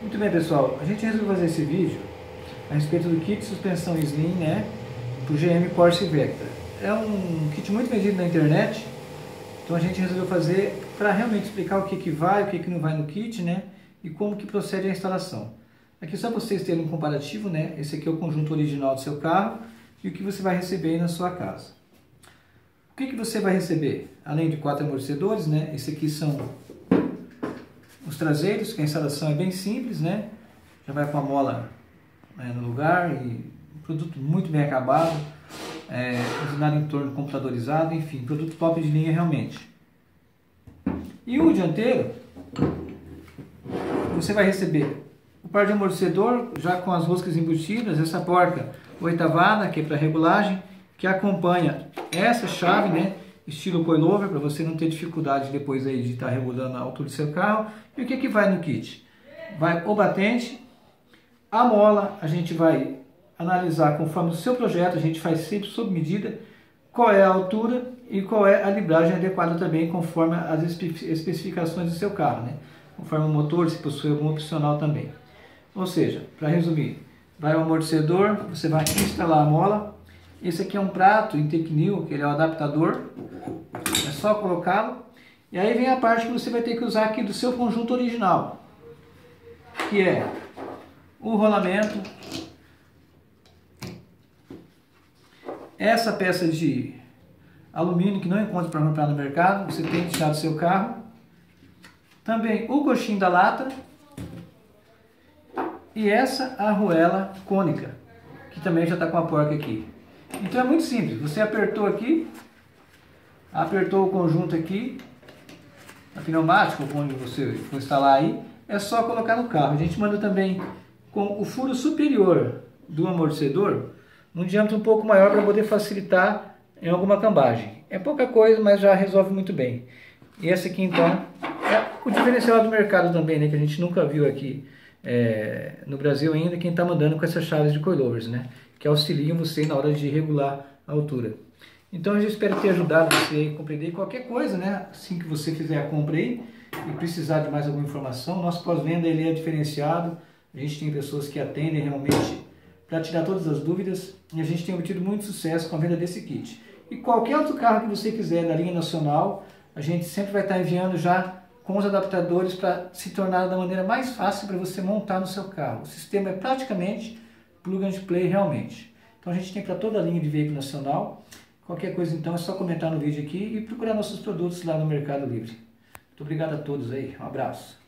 Muito bem pessoal, a gente resolveu fazer esse vídeo a respeito do kit suspensão Slim né, para o GM Porsche Vectra. É um kit muito vendido na internet, então a gente resolveu fazer para realmente explicar o que, que vai, o que, que não vai no kit né, e como que procede a instalação. Aqui só para vocês terem um comparativo, né, esse aqui é o conjunto original do seu carro e o que você vai receber na sua casa. O que, que você vai receber? Além de quatro amortecedores, né, esse aqui são os traseiros, que a instalação é bem simples, né? Já vai com a mola né, no lugar e produto muito bem acabado, é, usinado em torno computadorizado, enfim, produto top de linha realmente. E o dianteiro, você vai receber o par de amortecedor já com as roscas embutidas, essa porca oitavada, que é para regulagem, que acompanha essa chave, né? Estilo coilover, para você não ter dificuldade depois aí de estar tá regulando a altura do seu carro. E o que, que vai no kit? Vai o batente, a mola, a gente vai analisar conforme o seu projeto, a gente faz sempre sob medida, qual é a altura e qual é a libragem adequada também conforme as especificações do seu carro, né? conforme o motor, se possui algum opcional também. Ou seja, para resumir, vai o amortecedor, você vai instalar a mola, esse aqui é um prato em Tecnil, que ele é o adaptador. É só colocá-lo. E aí vem a parte que você vai ter que usar aqui do seu conjunto original. Que é o rolamento. Essa peça de alumínio que não encontra para comprar no mercado, você tem que tirar do seu carro. Também o coxinho da lata. E essa arruela cônica, que também já está com a porca aqui. Então é muito simples. Você apertou aqui, apertou o conjunto aqui, a pneumática, onde você for instalar aí, é só colocar no carro. A gente manda também com o furo superior do amortecedor, num diâmetro um pouco maior para poder facilitar em alguma cambagem. É pouca coisa, mas já resolve muito bem. E esse aqui então é o diferencial do mercado também, né, que a gente nunca viu aqui é, no Brasil ainda, quem está mandando com essas chaves de coilovers, né? Que auxiliam você na hora de regular a altura. Então eu espero ter ajudado você a compreender qualquer coisa, né? Assim que você fizer a compra aí e precisar de mais alguma informação, nosso pós-venda ele é diferenciado. A gente tem pessoas que atendem realmente para tirar todas as dúvidas e a gente tem obtido muito sucesso com a venda desse kit. E qualquer outro carro que você quiser da linha nacional, a gente sempre vai estar enviando já com os adaptadores para se tornar da maneira mais fácil para você montar no seu carro. O sistema é praticamente plug and play realmente. Então a gente tem para toda a linha de veículo nacional. Qualquer coisa então é só comentar no vídeo aqui e procurar nossos produtos lá no Mercado Livre. Muito obrigado a todos aí, um abraço.